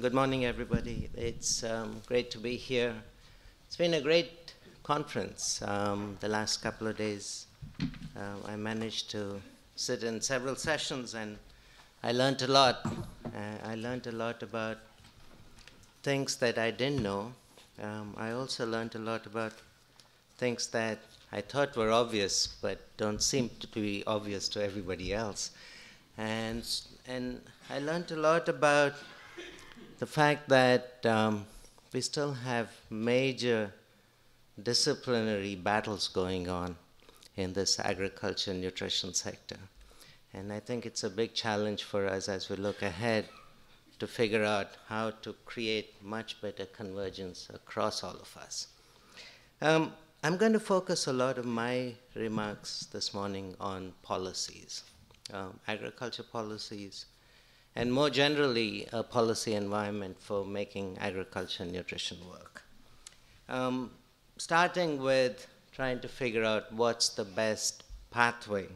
Good morning, everybody. It's um, great to be here. It's been a great conference um, the last couple of days. Uh, I managed to sit in several sessions and I learned a lot. Uh, I learned a lot about things that I didn't know. Um, I also learned a lot about things that I thought were obvious but don't seem to be obvious to everybody else. And, and I learned a lot about the fact that um, we still have major disciplinary battles going on in this agriculture and nutrition sector. And I think it's a big challenge for us as we look ahead to figure out how to create much better convergence across all of us. Um, I'm going to focus a lot of my remarks this morning on policies, um, agriculture policies, and more generally, a policy environment for making agriculture and nutrition work. Um, starting with trying to figure out what's the best pathway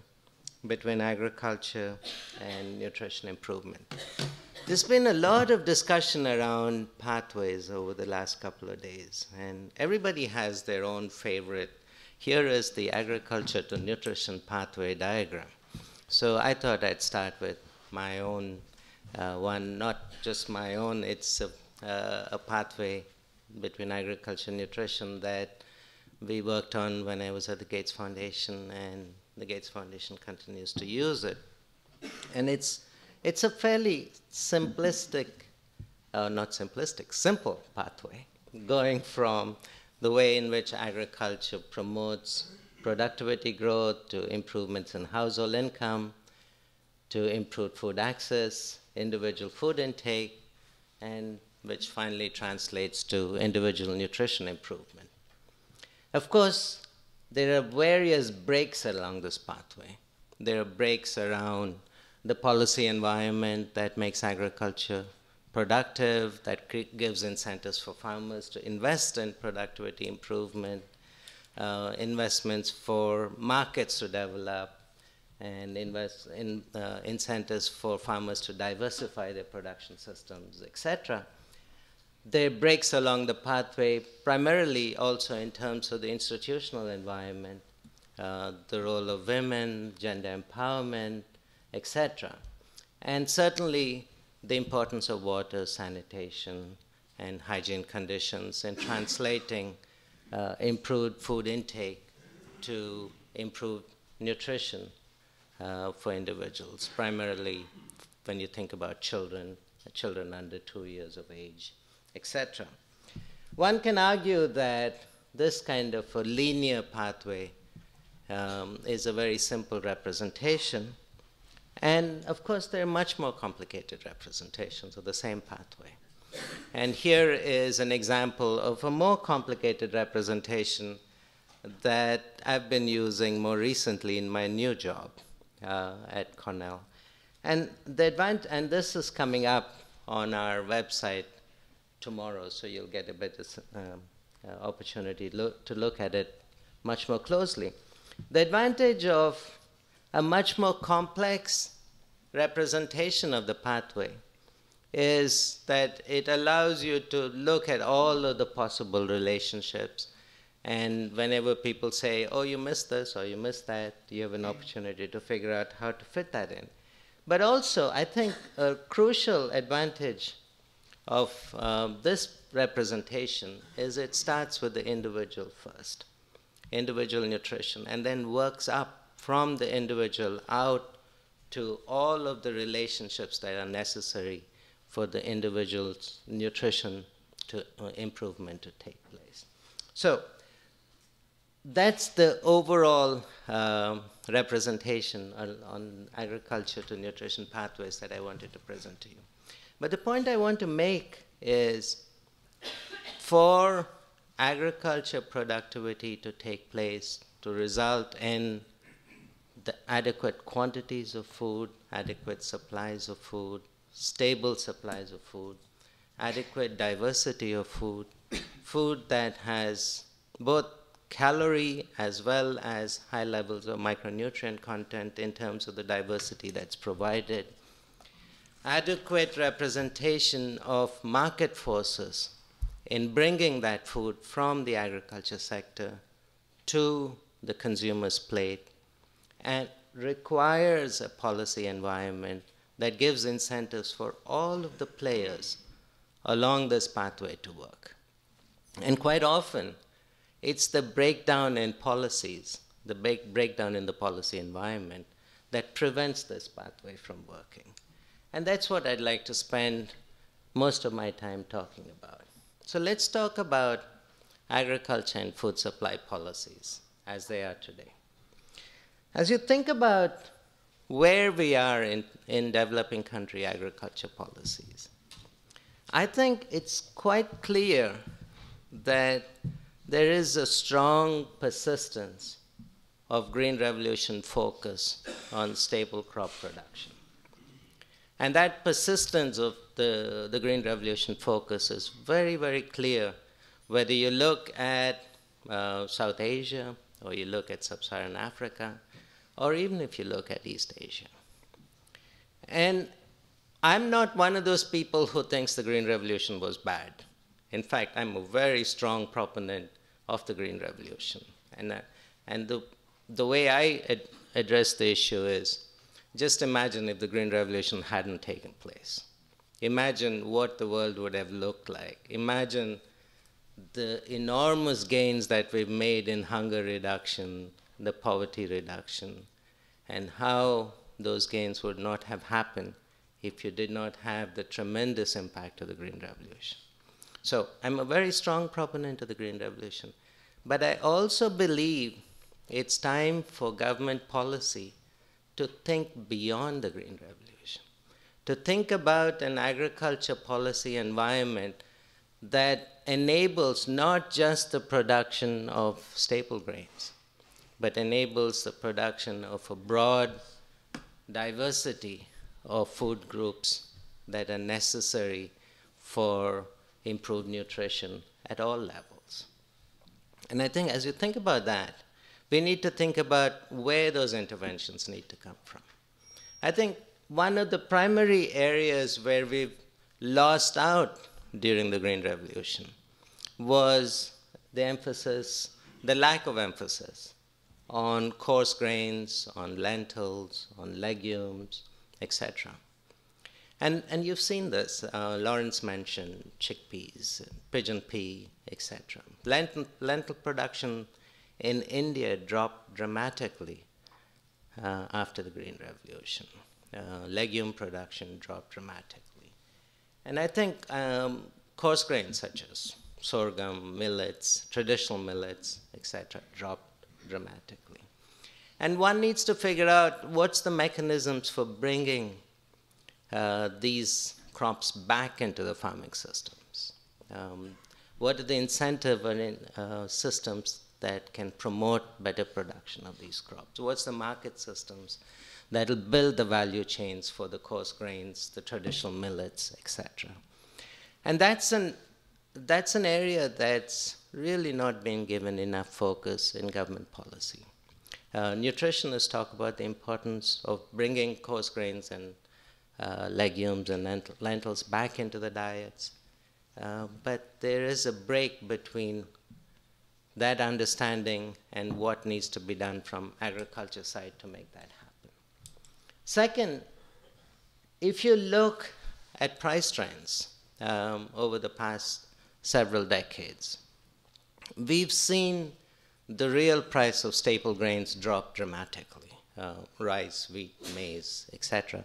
between agriculture and nutrition improvement. There's been a lot of discussion around pathways over the last couple of days, and everybody has their own favorite. Here is the agriculture to nutrition pathway diagram. So I thought I'd start with my own one, not just my own, it's a, uh, a, pathway between agriculture and nutrition that we worked on when I was at the Gates Foundation, and the Gates Foundation continues to use it. And it's, it's a fairly simplistic, uh, not simplistic, simple pathway, going from the way in which agriculture promotes productivity growth to improvements in household income to improved food access individual food intake, and which finally translates to individual nutrition improvement. Of course, there are various breaks along this pathway. There are breaks around the policy environment that makes agriculture productive, that gives incentives for farmers to invest in productivity improvement, uh, investments for markets to develop, and invest in uh, incentives for farmers to diversify their production systems, etc. There breaks along the pathway, primarily also in terms of the institutional environment, uh, the role of women, gender empowerment, etc. And certainly the importance of water, sanitation, and hygiene conditions in translating uh, improved food intake to improved nutrition uh, for individuals, primarily when you think about children, children under two years of age, etc. One can argue that this kind of a linear pathway um, is a very simple representation. And of course, there are much more complicated representations of the same pathway. And here is an example of a more complicated representation that I've been using more recently in my new job at Cornell. And the advant- and this is coming up on our website tomorrow, so you'll get a better um, uh, opportunity lo- to look at it much more closely. The advantage of a much more complex representation of the pathway is that it allows you to look at all of the possible relationships and whenever people say, oh, you missed this or you missed that, you have an opportunity to figure out how to fit that in. But also, I think a crucial advantage of um, this representation is it starts with the individual first, individual nutrition, and then works up from the individual out to all of the relationships that are necessary for the individual's nutrition to uh, improvement to take place. So that's the overall um, representation on, on, agriculture to nutrition pathways that I wanted to present to you. But the point I want to make is for agriculture productivity to take place, to result in the adequate quantities of food, adequate supplies of food, stable supplies of food, adequate diversity of food, food that has both calorie as well as high levels of micronutrient content in terms of the diversity that's provided. adequate representation of market forces in bringing that food from the agriculture sector to the consumer's plate and requires a policy environment that gives incentives for all of the players along this pathway to work. And quite often, it's the breakdown in policies, the breakdown in the policy environment that prevents this pathway from working. And that's what I'd like to spend most of my time talking about. So let's talk about agriculture and food supply policies as they are today. As you think about where we are in, in developing country agriculture policies, I think it's quite clear that there is a strong persistence of Green Revolution focus on staple crop production. And that persistence of the, the Green Revolution focus is very, very clear whether you look at uh, South Asia or you look at Sub Saharan Africa or even if you look at East Asia. And I'm not one of those people who thinks the Green Revolution was bad. In fact, I'm a very strong proponent of the Green Revolution. And, uh, and the, the way I ad address the issue is just imagine if the Green Revolution hadn't taken place. Imagine what the world would have looked like. Imagine the enormous gains that we've made in hunger reduction, the poverty reduction, and how those gains would not have happened if you did not have the tremendous impact of the Green Revolution. So I'm a very strong proponent of the Green Revolution. But I also believe it's time for government policy to think beyond the Green Revolution, to think about an agriculture policy environment that enables not just the production of staple grains, but enables the production of a broad diversity of food groups that are necessary for improved nutrition at all levels. And I think as you think about that, we need to think about where those interventions need to come from. I think one of the primary areas where we've lost out during the Green Revolution was the emphasis, the lack of emphasis on coarse grains, on lentils, on legumes, etc. And, and you've seen this. Uh, Lawrence mentioned chickpeas, pigeon pea, etc. Lentil, lentil production in India dropped dramatically uh, after the Green Revolution. Uh, legume production dropped dramatically. And I think um, coarse grains such as sorghum, millets, traditional millets, etc., dropped dramatically. And one needs to figure out what's the mechanisms for bringing uh, these crops back into the farming systems. Um, what are the incentive uh, systems that can promote better production of these crops? What's the market systems that'll build the value chains for the coarse grains, the traditional millets, etc. And that's an that's an area that's really not being given enough focus in government policy. Uh, nutritionists talk about the importance of bringing coarse grains and uh, legumes and lentils back into the diets. Uh, but there is a break between that understanding and what needs to be done from agriculture side to make that happen. Second, if you look at price trends um, over the past several decades, we've seen the real price of staple grains drop dramatically, uh, rice, wheat, maize, etc.,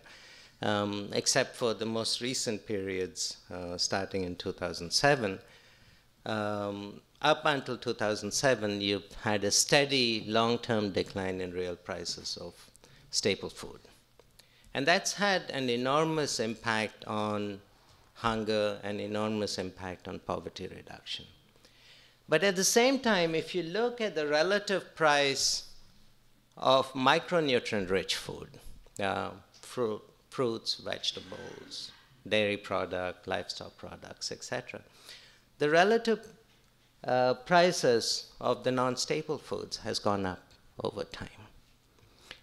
um, except for the most recent periods uh, starting in 2007. Um, up until 2007, you've had a steady long-term decline in real prices of staple food. And that's had an enormous impact on hunger, an enormous impact on poverty reduction. But at the same time, if you look at the relative price of micronutrient-rich food, uh, fruit, fruits, vegetables, dairy product, livestock products, etc., the relative uh, prices of the non-staple foods has gone up over time.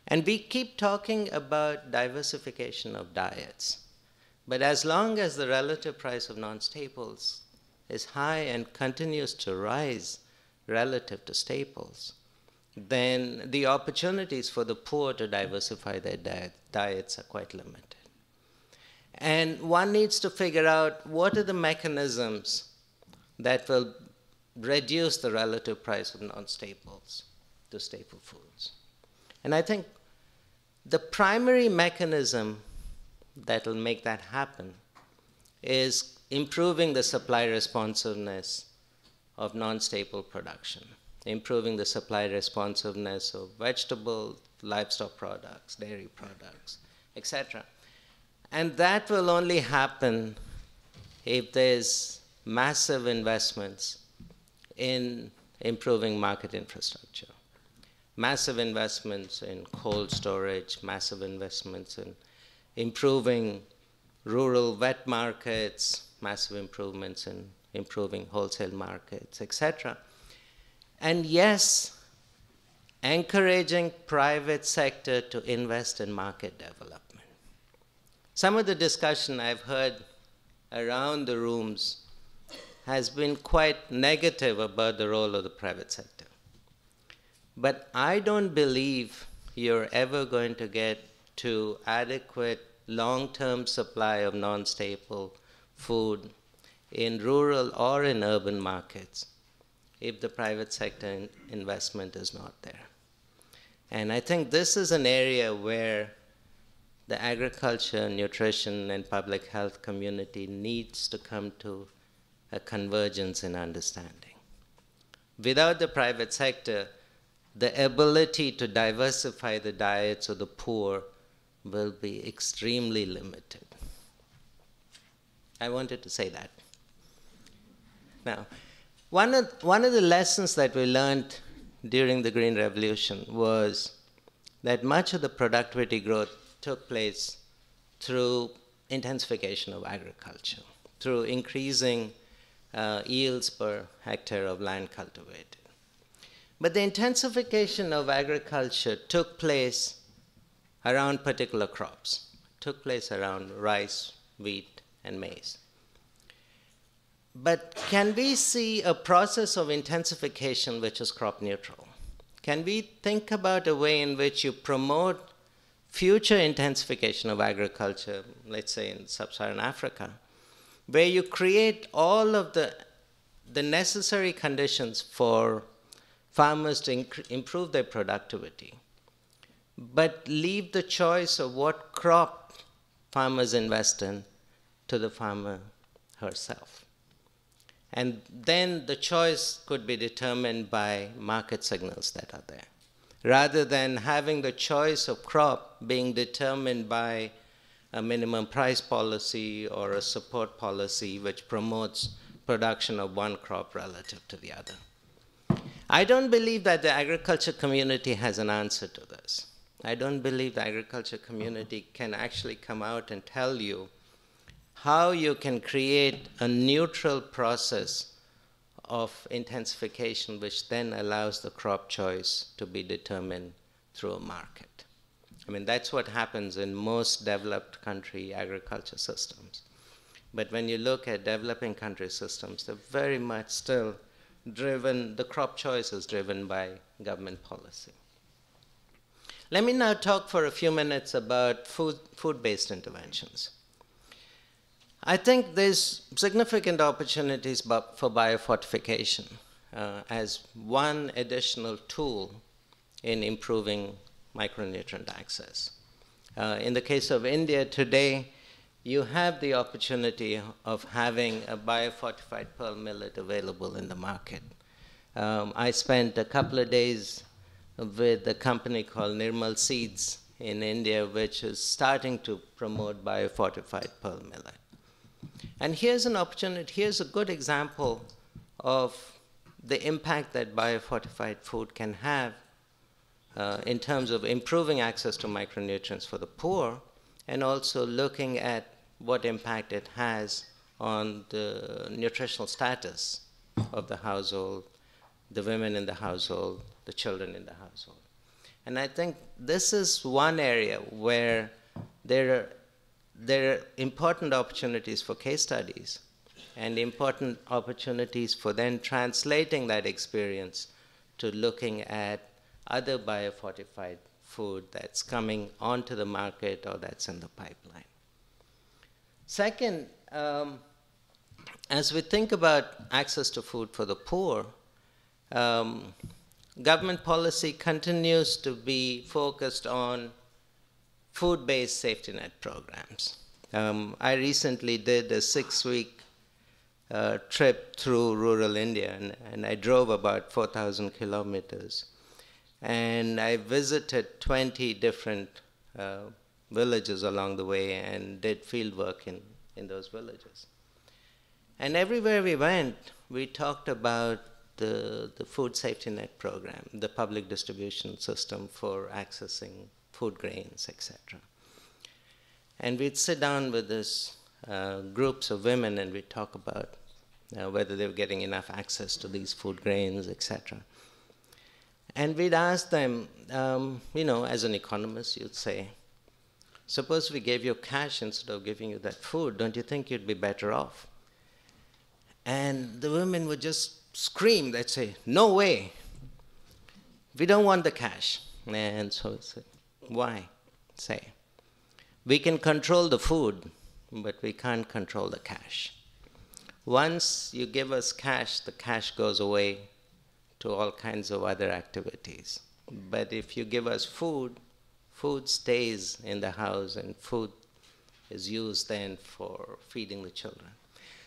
And we keep talking about diversification of diets. But as long as the relative price of non staples is high and continues to rise relative to staples, then the opportunities for the poor to diversify their diet, diets are quite limited. And one needs to figure out what are the mechanisms that will reduce the relative price of non staples to staple foods. And I think the primary mechanism that will make that happen is improving the supply responsiveness of non staple production, improving the supply responsiveness of vegetable, livestock products, dairy products, etc. And that will only happen if there's massive investments in improving market infrastructure. Massive investments in cold storage, massive investments in improving rural wet markets, massive improvements in improving wholesale markets, etc. And yes, encouraging private sector to invest in market development. Some of the discussion I've heard around the rooms has been quite negative about the role of the private sector. But I don't believe you're ever going to get to adequate long-term supply of non-staple food in rural or in urban markets if the private sector in investment is not there. And I think this is an area where the agriculture, nutrition, and public health community needs to come to a convergence in understanding. Without the private sector, the ability to diversify the diets of the poor will be extremely limited. I wanted to say that. Now, one of, one of the lessons that we learned during the Green Revolution was that much of the productivity growth took place through intensification of agriculture, through increasing uh, yields per hectare of land cultivated. But the intensification of agriculture took place around particular crops, took place around rice, wheat, and maize. But can we see a process of intensification which is crop neutral? Can we think about a way in which you promote future intensification of agriculture, let's say in sub Saharan Africa, where you create all of the, the necessary conditions for farmers to improve their productivity, but leave the choice of what crop farmers invest in to the farmer herself. And then the choice could be determined by market signals that are there, rather than having the choice of crop being determined by a minimum price policy or a support policy which promotes production of one crop relative to the other. I don't believe that the agriculture community has an answer to this. I don't believe the agriculture community can actually come out and tell you how you can create a neutral process of intensification which then allows the crop choice to be determined through a market. I mean, that's what happens in most developed country agriculture systems. But when you look at developing country systems, they're very much still driven, the crop choice is driven by government policy. Let me now talk for a few minutes about food, food-based interventions. I think there's significant opportunities for biofortification uh, as one additional tool in improving micronutrient access. Uh, in the case of India today, you have the opportunity of having a biofortified pearl millet available in the market. Um, I spent a couple of days with a company called Nirmal Seeds in India, which is starting to promote biofortified pearl millet. And here's an opportunity, here's a good example of the impact that biofortified food can have uh, in terms of improving access to micronutrients for the poor and also looking at what impact it has on the nutritional status of the household, the women in the household, the children in the household. And I think this is one area where there there are important opportunities for case studies and important opportunities for then translating that experience to looking at other biofortified food that's coming onto the market or that's in the pipeline. Second, um, as we think about access to food for the poor, um, government policy continues to be focused on food-based safety net programs. Um, I recently did a six-week uh, trip through rural India, and, and I drove about 4,000 kilometers. And I visited 20 different uh, villages along the way and did field work in, in those villages. And everywhere we went, we talked about the, the food safety net program, the public distribution system for accessing food grains, etc. And we'd sit down with these uh, groups of women and we'd talk about uh, whether they were getting enough access to these food grains, etc. And we'd ask them, um, you know, as an economist, you'd say, suppose we gave you cash instead of giving you that food, don't you think you'd be better off? And the women would just scream, they'd say, no way, we don't want the cash. And so I said, why? Say, we can control the food, but we can't control the cash. Once you give us cash, the cash goes away to all kinds of other activities. But if you give us food, food stays in the house and food is used then for feeding the children.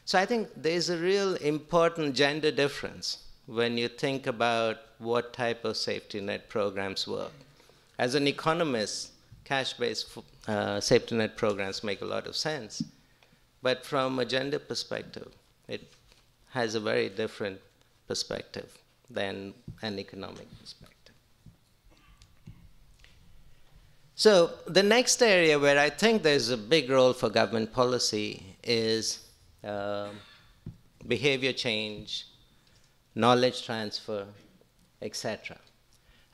So I think there's a real important gender difference when you think about what type of safety net programs work. As an economist, cash-based uh, safety net programs make a lot of sense. But from a gender perspective, it has a very different perspective than an economic perspective. So the next area where I think there's a big role for government policy is uh, behavior change, knowledge transfer, etc.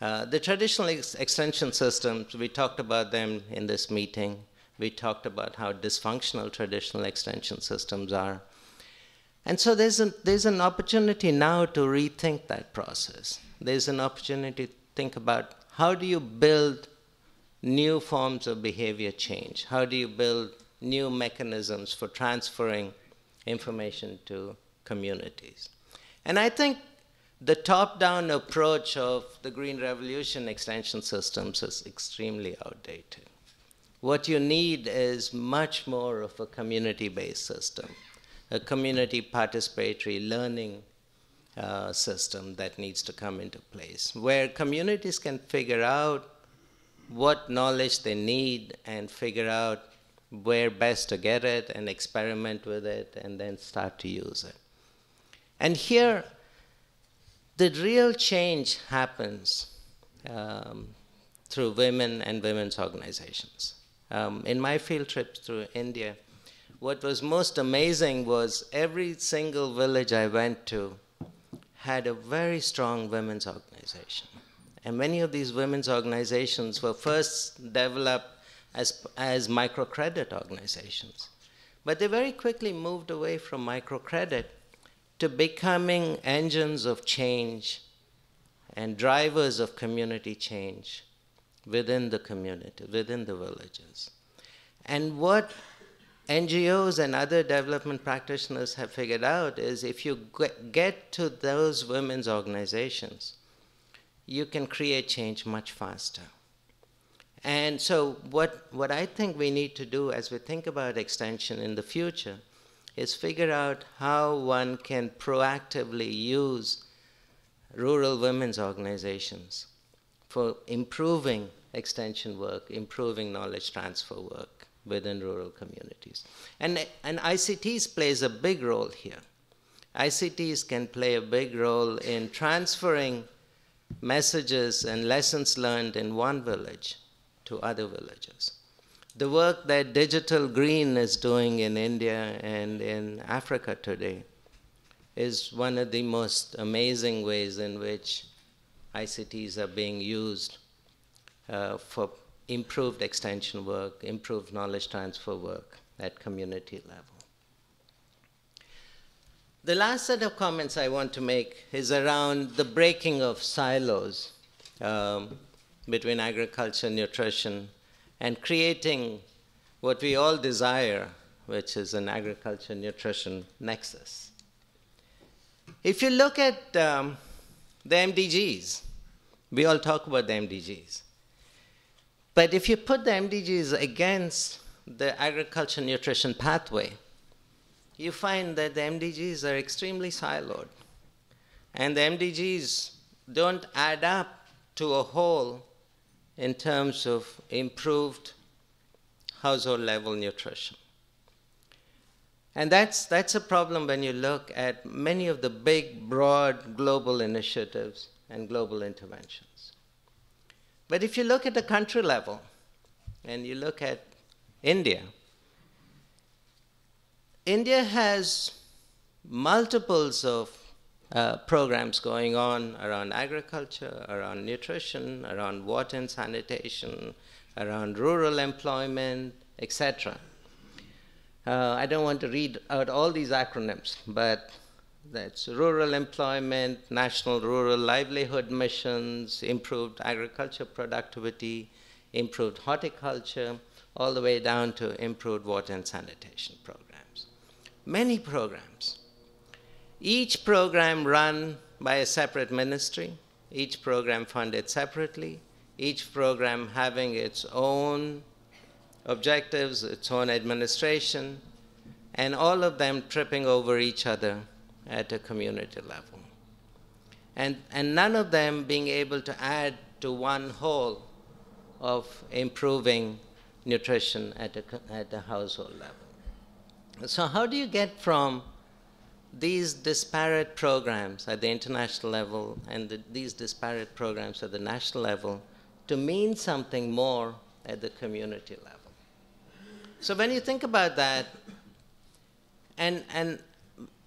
Uh, the traditional ex extension systems, we talked about them in this meeting. We talked about how dysfunctional traditional extension systems are. And so there's, a, there's an opportunity now to rethink that process. There's an opportunity to think about how do you build new forms of behavior change? How do you build new mechanisms for transferring information to communities? And I think the top-down approach of the Green Revolution extension systems is extremely outdated. What you need is much more of a community-based system a community participatory learning uh, system that needs to come into place, where communities can figure out what knowledge they need and figure out where best to get it and experiment with it and then start to use it. And here, the real change happens um, through women and women's organizations. Um, in my field trips through India, what was most amazing was every single village I went to had a very strong women's organization. And many of these women's organizations were first developed as, as microcredit organizations. But they very quickly moved away from microcredit to becoming engines of change and drivers of community change within the community, within the villages. And what NGOs and other development practitioners have figured out is if you get to those women's organizations, you can create change much faster. And so what, what I think we need to do as we think about extension in the future is figure out how one can proactively use rural women's organizations for improving extension work, improving knowledge transfer work within rural communities. And, and ICTs plays a big role here. ICTs can play a big role in transferring messages and lessons learned in one village to other villages. The work that Digital Green is doing in India and in Africa today is one of the most amazing ways in which ICTs are being used uh, for improved extension work, improved knowledge transfer work at community level. The last set of comments I want to make is around the breaking of silos um, between agriculture and nutrition and creating what we all desire, which is an agriculture nutrition nexus. If you look at um, the MDGs, we all talk about the MDGs. But if you put the MDGs against the agriculture nutrition pathway, you find that the MDGs are extremely siloed. And the MDGs don't add up to a whole in terms of improved household level nutrition. And that's, that's a problem when you look at many of the big, broad global initiatives and global interventions. But if you look at the country level and you look at India, India has multiples of uh, programs going on around agriculture, around nutrition, around water and sanitation, around rural employment, etc. Uh, I don't want to read out all these acronyms, but that's rural employment, national rural livelihood missions, improved agriculture productivity, improved horticulture, all the way down to improved water and sanitation programs many programs. Each program run by a separate ministry, each program funded separately, each program having its own objectives, its own administration, and all of them tripping over each other at a community level. And, and none of them being able to add to one whole of improving nutrition at a, at a household level. So, how do you get from these disparate programs at the international level and the, these disparate programs at the national level to mean something more at the community level? So, when you think about that, and, and,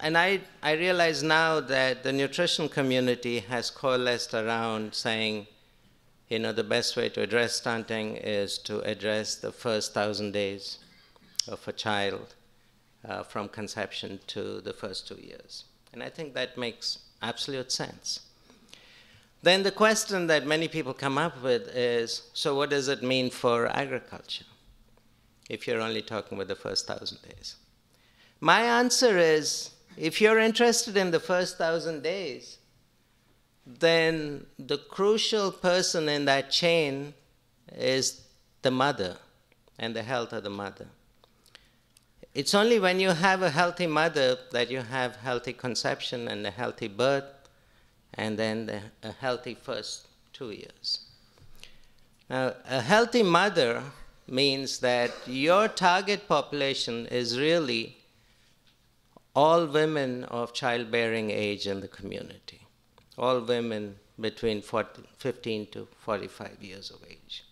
and I, I realize now that the nutrition community has coalesced around saying, you know, the best way to address stunting is to address the first thousand days of a child uh, from conception to the first two years. And I think that makes absolute sense. Then the question that many people come up with is so, what does it mean for agriculture if you're only talking about the first thousand days? My answer is if you're interested in the first thousand days, then the crucial person in that chain is the mother and the health of the mother. It's only when you have a healthy mother that you have healthy conception and a healthy birth, and then the, a healthy first two years. Now, a healthy mother means that your target population is really all women of childbearing age in the community, all women between 40, 15 to 45 years of age.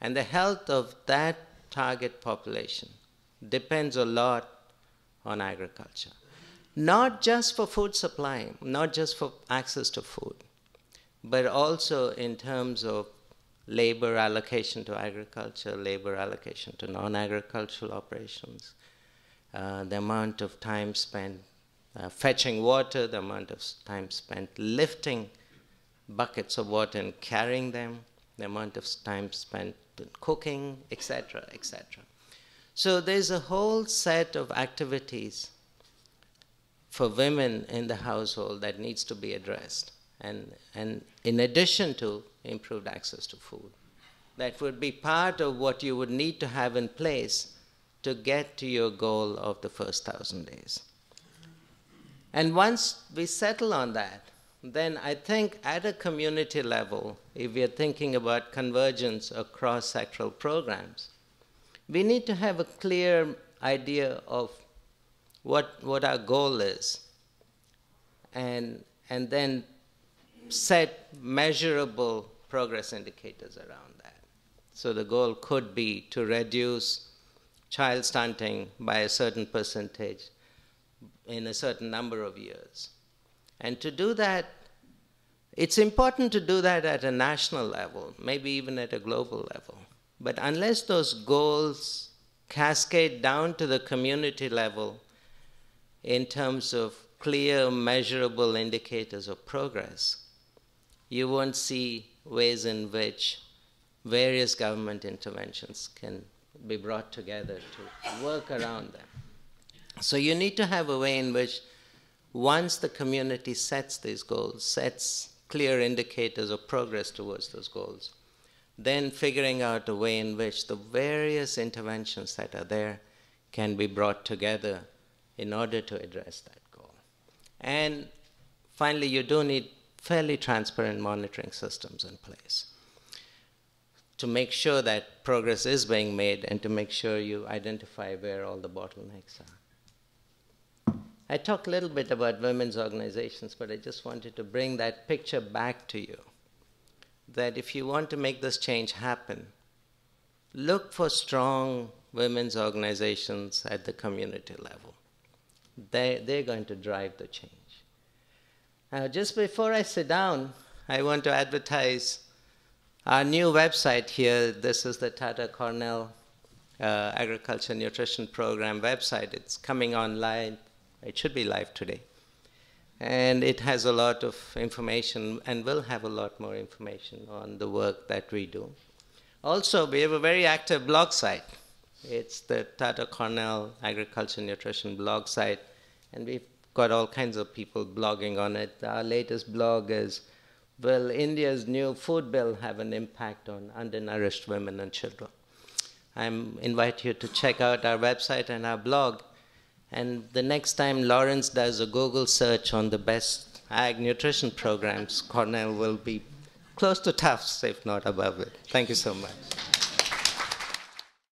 And the health of that target population depends a lot on agriculture. Not just for food supply, not just for access to food, but also in terms of labor allocation to agriculture, labor allocation to non agricultural operations, uh, the amount of time spent uh, fetching water, the amount of time spent lifting buckets of water and carrying them, the amount of time spent cooking, etc., etc. So there's a whole set of activities for women in the household that needs to be addressed. And, and in addition to improved access to food, that would be part of what you would need to have in place to get to your goal of the first thousand days. And once we settle on that, then I think at a community level, if we are thinking about convergence across sectoral programs, we need to have a clear idea of what, what our goal is and, and then set measurable progress indicators around that. So the goal could be to reduce child stunting by a certain percentage in a certain number of years. And to do that, it's important to do that at a national level, maybe even at a global level But unless those goals cascade down to the community level in terms of clear, measurable indicators of progress, you won't see ways in which various government interventions can be brought together to work around them. So you need to have a way in which once the community sets these goals, sets clear indicators of progress towards those goals, then figuring out a way in which the various interventions that are there can be brought together in order to address that goal. And finally, you do need fairly transparent monitoring systems in place to make sure that progress is being made and to make sure you identify where all the bottlenecks are. I talked a little bit about women's organizations, but I just wanted to bring that picture back to you that if you want to make this change happen, look for strong women's organizations at the community level. They, they're going to drive the change. Now, just before I sit down, I want to advertise our new website here. This is the Tata Cornell uh, Agriculture Nutrition Program website. It's coming online. It should be live today. And it has a lot of information and will have a lot more information on the work that we do. Also, we have a very active blog site. It's the Tata Cornell Agriculture Nutrition blog site, and we've got all kinds of people blogging on it. Our latest blog is Will India's new food bill have an impact on undernourished women and children? I invite you to check out our website and our blog and the next time Lawrence does a Google search on the best ag nutrition programs, Cornell will be close to Tufts, if not above it. Thank you so much.